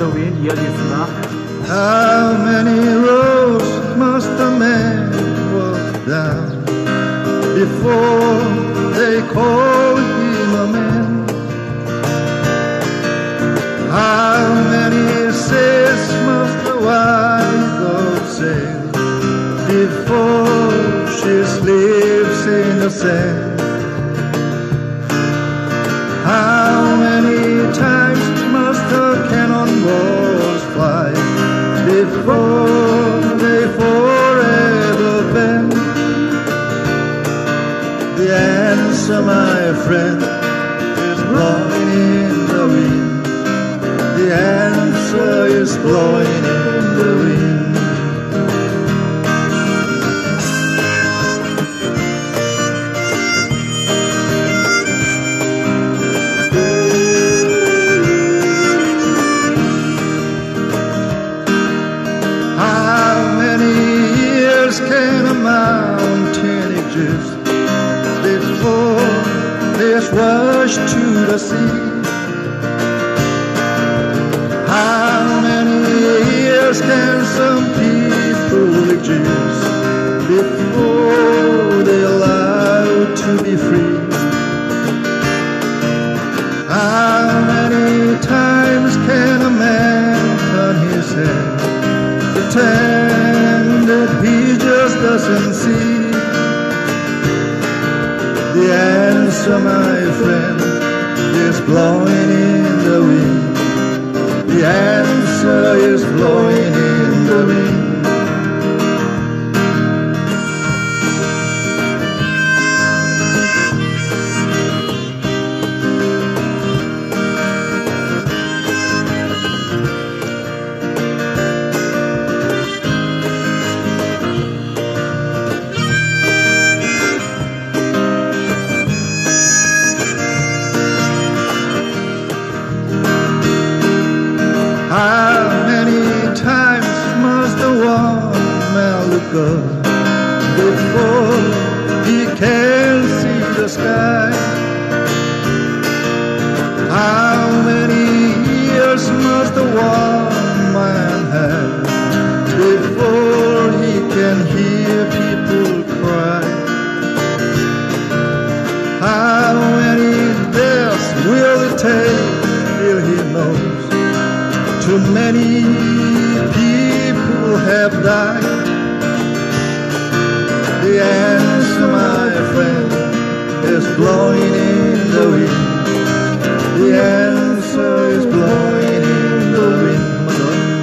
the wind, yet it's not. How many roads must a man walk down before they call him a man? How many sails must a wife go sail before she sleeps in the sand? Blowing in the wind. How many years can a mountain exist before it's washed to the sea? Some people exist before they're allowed to be free? How many times can a man turn his head? pretend that he just doesn't see. The answer, my friend, is blowing in the wind. The answer man before he can see the sky? How many years must the one man have before he can hear people cry? How many deaths will it take till he knows? Too many people have died. Friend, is blowing in the wind. The answer is blowing in the wind. my love.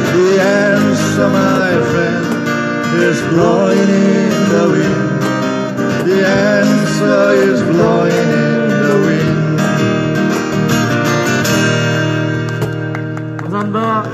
The answer, my friend, is blowing in the wind. The answer is blowing in